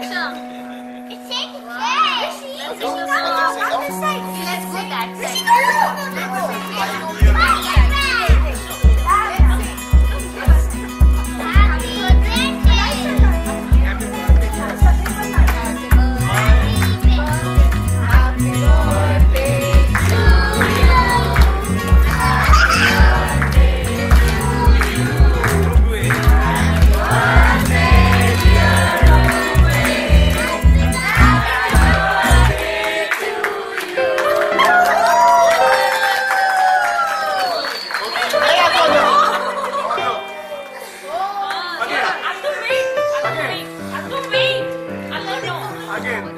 It's shaking. Let's go. That Again.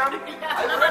Sam.